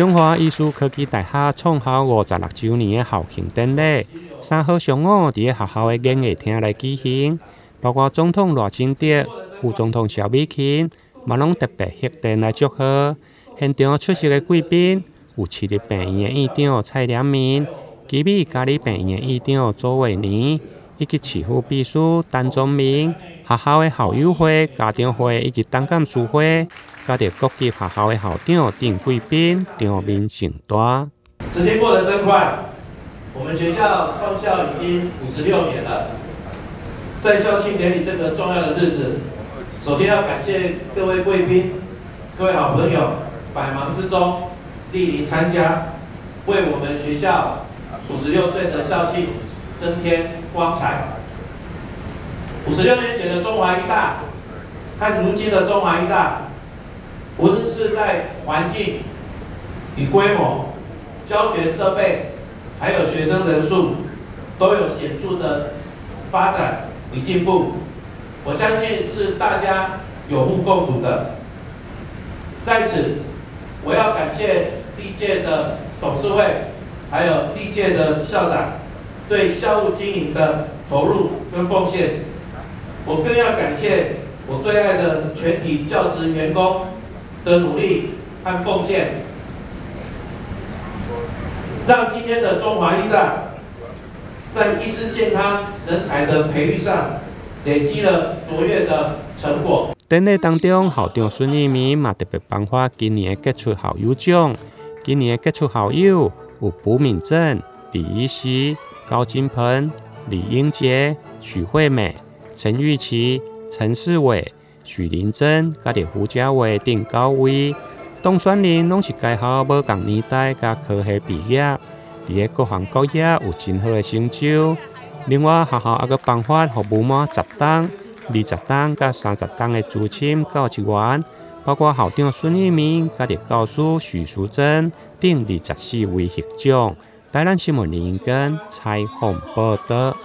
中华艺术科技大学创校五十六周年的校庆典礼，三号上午伫学校的演艺厅来举行，包括总统赖清德、副总统萧美琴，嘛拢特别设电来祝贺。现场出席的贵宾有市立病院的院长蔡良明、基美嘉义病院院长周伟年，以及市府秘书陈宗明。学校的校友会、家长会以及党干事会，加着各级学校的校长等贵宾，场面盛大。时间过得真快，我们学校创校已经五十六年了。在校庆典礼这个重要的日子，首先要感谢各位贵宾、各位好朋友，百忙之中莅临参加，为我们学校五十六岁的校庆增添光彩。五十六年前的中华医大和如今的中华医大，无论是在环境与规模、教学设备，还有学生人数，都有显著的发展与进步。我相信是大家有目共睹的。在此，我要感谢历届的董事会，还有历届的校长对校务经营的投入跟奉献。我更要感谢我最爱的全体教职员工的努力和奉献，让今天的中华医大在医师健康人才的培育上累积了卓越的成果。典礼当中，校长孙义民嘛特别颁发今年的杰出校友奖。今年的杰出校友有卜敏正、李依熙、高金鹏、李英杰、许惠美。陈玉琪、陈世伟、许林珍、甲着胡家伟等高位，当选人拢是该校无共年代甲科系毕业，伫个各行各业有真好的成就。另外，学校还阁颁发服务满十档、二十档甲三十档的资深教职员，包括校长孙一鸣、甲着教师许淑珍等二十四位获奖。台南新闻林根彩虹报道。